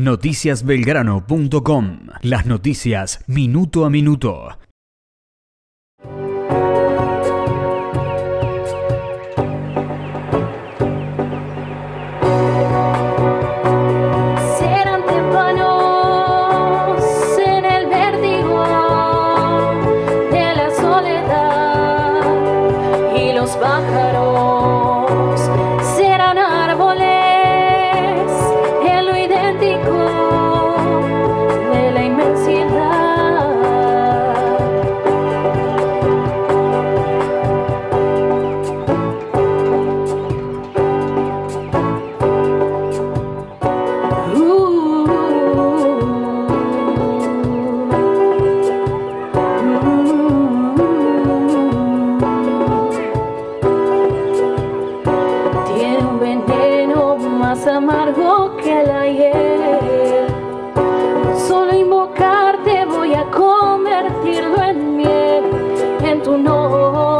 Noticiasbelgrano.com Las noticias minuto a minuto serán tempranos en el vertiente de la soledad y los pájaros. amargo que el ayer. Solo invocarte voy a convertirlo en miel, en tu nombre.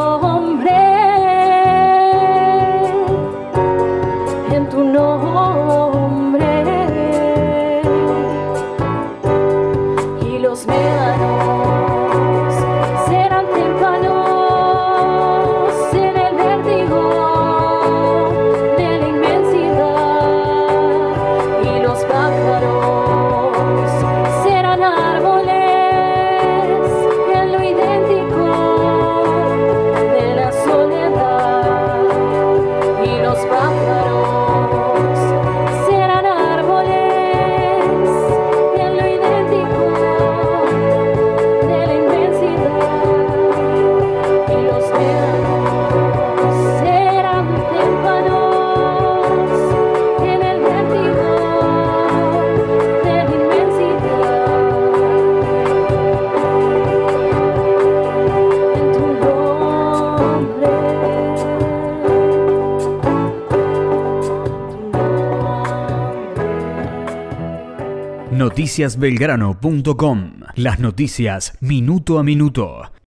Noticiasbelgrano.com. Las noticias minuto a minuto.